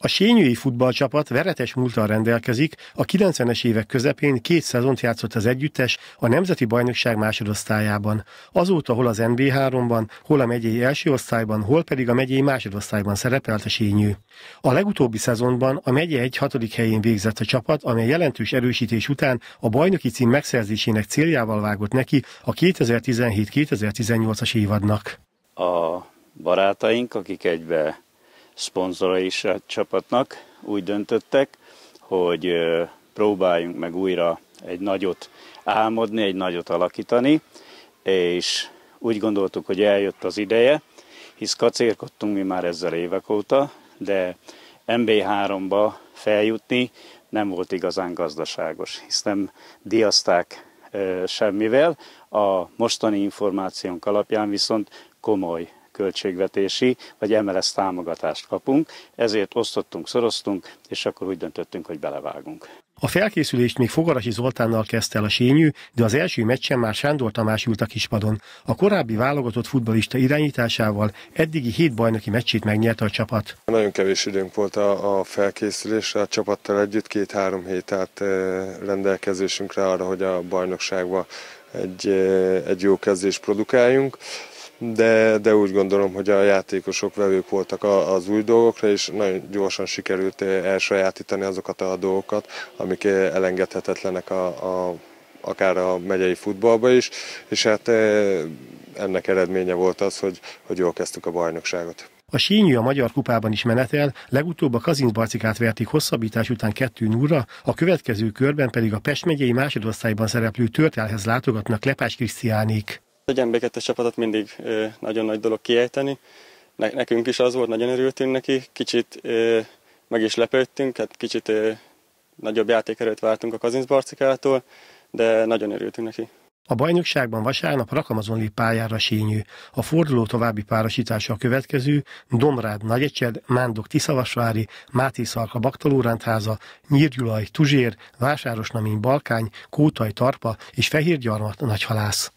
A sényői futballcsapat veretes múltal rendelkezik, a 90-es évek közepén két szezont játszott az együttes a Nemzeti Bajnokság másodosztályában. Azóta hol az NB3-ban, hol a megyei első osztályban, hol pedig a megyei másodosztályban szerepelt a sényű. A legutóbbi szezonban a megye egy hatodik helyén végzett a csapat, amely jelentős erősítés után a bajnoki cím megszerzésének céljával vágott neki a 2017-2018-as évadnak. A barátaink, akik egybe szponzora is a csapatnak úgy döntöttek, hogy próbáljunk meg újra egy nagyot álmodni, egy nagyot alakítani, és úgy gondoltuk, hogy eljött az ideje, hisz kacérkodtunk mi már ezzel évek óta, de MB3-ba feljutni nem volt igazán gazdaságos, hisz nem diaszták semmivel. A mostani információnk alapján viszont komoly költségvetési vagy MLS támogatást kapunk, ezért osztottunk, szoroztunk, és akkor úgy döntöttünk, hogy belevágunk. A felkészülést még Fogarasi Zoltánnal kezdte el a sényű, de az első meccsen már Sándor Tamás ült a kispadon. A korábbi válogatott futbalista irányításával eddigi hét bajnoki meccsét megnyerte a csapat. Nagyon kevés időnk volt a, a felkészülésre, a csapattal együtt két-három hét állt rendelkezésünkre arra, hogy a bajnokságban egy, egy jó kezdést produkáljunk de, de úgy gondolom, hogy a játékosok vevők voltak az új dolgokra, és nagyon gyorsan sikerült eh, elsajátítani azokat a dolgokat, amik eh, elengedhetetlenek a, a, akár a megyei futballba is, és hát eh, ennek eredménye volt az, hogy, hogy jól kezdtük a bajnokságot. A sínyű a Magyar Kupában is menetel, legutóbb a Kazincbarcikát verték hosszabbítás után 2 0 a következő körben pedig a Pest megyei másodosztályban szereplő Törtelhez látogatnak Lepás Krisztiánék. Egy mb csapatot mindig nagyon nagy dolog kiejteni. Nekünk is az volt, nagyon örültünk neki, kicsit meg is lepődtünk, hát kicsit nagyobb játékerőt vártunk a Kazincbarcikától, de nagyon örültünk neki. A bajnokságban vasárnap Rakamazon lép pályára sényű. A forduló további párosítása a következő, Domrád Nagyecsed, Mándok Tiszavasvári, Máté Szalka Baktalórendháza, Nyírgyulaj Tuzsér, Vásárosnamény Balkány, Kótai Tarpa és Fehérgyarmat Nagyhalász.